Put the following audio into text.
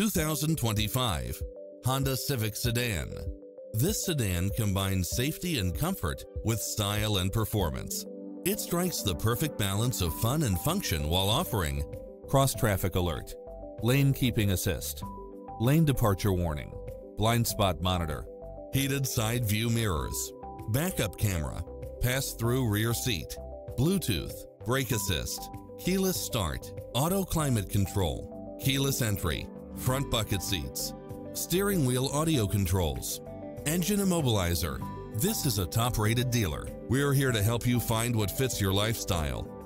2025 Honda Civic Sedan. This sedan combines safety and comfort with style and performance. It strikes the perfect balance of fun and function while offering cross traffic alert, lane keeping assist, lane departure warning, blind spot monitor, heated side view mirrors, backup camera, pass-through rear seat, Bluetooth, brake assist, keyless start, auto climate control, keyless entry, front bucket seats, steering wheel audio controls, engine immobilizer. This is a top-rated dealer. We're here to help you find what fits your lifestyle